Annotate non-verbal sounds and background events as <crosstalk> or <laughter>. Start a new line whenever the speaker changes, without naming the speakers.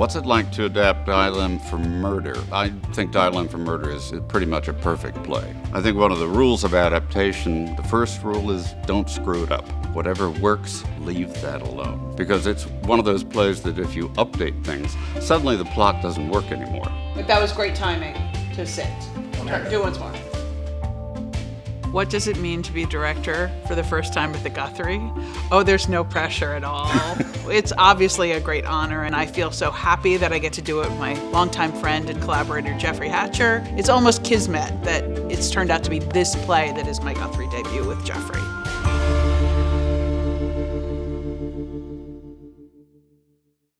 What's it like to adapt Dial M for Murder? I think Dial M for Murder is pretty much a perfect play. I think one of the rules of adaptation, the first rule is don't screw it up. Whatever works, leave that alone. Because it's one of those plays that if you update things, suddenly the plot doesn't work anymore.
But that was great timing to sit. Do once more.
What does it mean to be director for the first time at the Guthrie? Oh, there's no pressure at all. <laughs> it's obviously a great honor, and I feel so happy that I get to do it with my longtime friend and collaborator, Jeffrey Hatcher. It's almost kismet that it's turned out to be this play that is my Guthrie debut with Jeffrey.